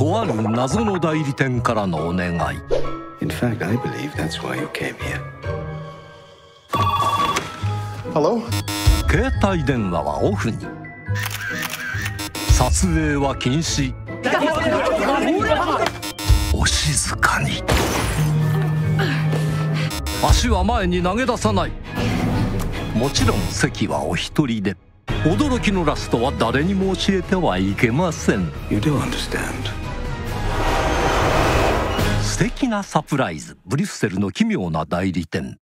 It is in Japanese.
とある謎の代理店からのお願い。In fact, I believe that's why you came here. Hello? 携帯電話はオフに。撮影は禁止。お静かに。足は前に投げ出さない。もちろん席はお一人で。驚きのラストは誰にも教えてはいけません敵なサプライズ。ブリュッセルの奇妙な代理店。